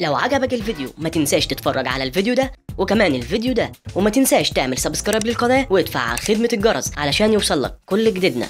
لو عجبك الفيديو ما تنساش تتفرج على الفيديو ده وكمان الفيديو ده وما تنساش تعمل سبسكرايب للقناة وادفع خدمة الجرس علشان يوصلك كل جديدنا.